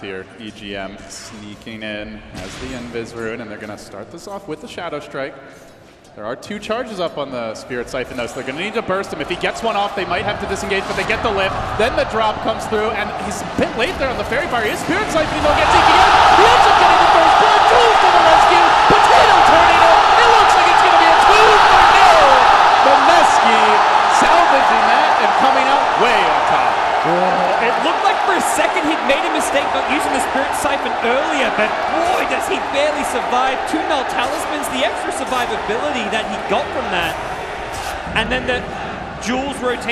here. EGM sneaking in as the Invis Rune, and they're going to start this off with the Shadow Strike. There are two charges up on the Spirit Siphon, though, so they're going to need to burst him. If he gets one off, they might have to disengage, but they get the lift. Then the drop comes through, and he's a bit late there on the Faerie Fire. He is Spirit Siphoning, though, gets EGM. He ends up getting the first blood. Jules to the rescue. Potato Tornado. It looks like it's going to be a 2 for nil. Mineski salvaging that and coming out way on top. It looked like for a second he'd made a mistake not using the Spirit Siphon earlier, but boy, does he barely survive. Two null talismans, the extra survivability that he got from that. And then the Jules rotation.